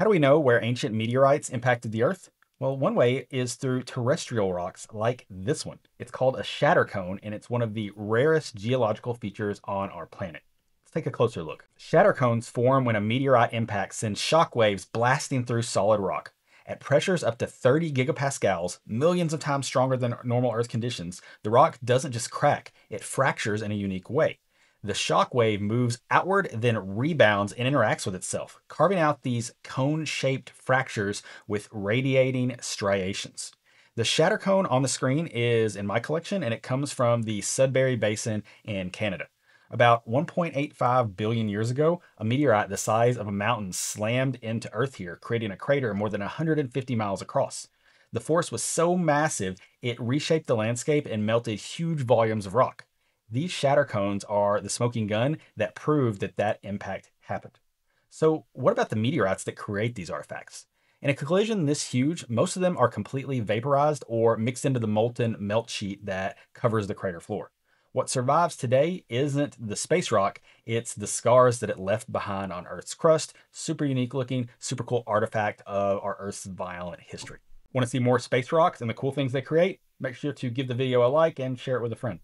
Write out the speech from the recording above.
How do we know where ancient meteorites impacted the Earth? Well, one way is through terrestrial rocks like this one. It's called a shatter cone, and it's one of the rarest geological features on our planet. Let's take a closer look. Shatter cones form when a meteorite impact sends shock waves blasting through solid rock. At pressures up to 30 gigapascals, millions of times stronger than normal Earth conditions, the rock doesn't just crack, it fractures in a unique way the shock wave moves outward, then rebounds and interacts with itself, carving out these cone-shaped fractures with radiating striations. The shatter cone on the screen is in my collection, and it comes from the Sudbury Basin in Canada. About 1.85 billion years ago, a meteorite the size of a mountain slammed into Earth here, creating a crater more than 150 miles across. The force was so massive, it reshaped the landscape and melted huge volumes of rock. These shatter cones are the smoking gun that prove that that impact happened. So what about the meteorites that create these artifacts? In a collision this huge, most of them are completely vaporized or mixed into the molten melt sheet that covers the crater floor. What survives today isn't the space rock, it's the scars that it left behind on Earth's crust. Super unique looking, super cool artifact of our Earth's violent history. Want to see more space rocks and the cool things they create? Make sure to give the video a like and share it with a friend.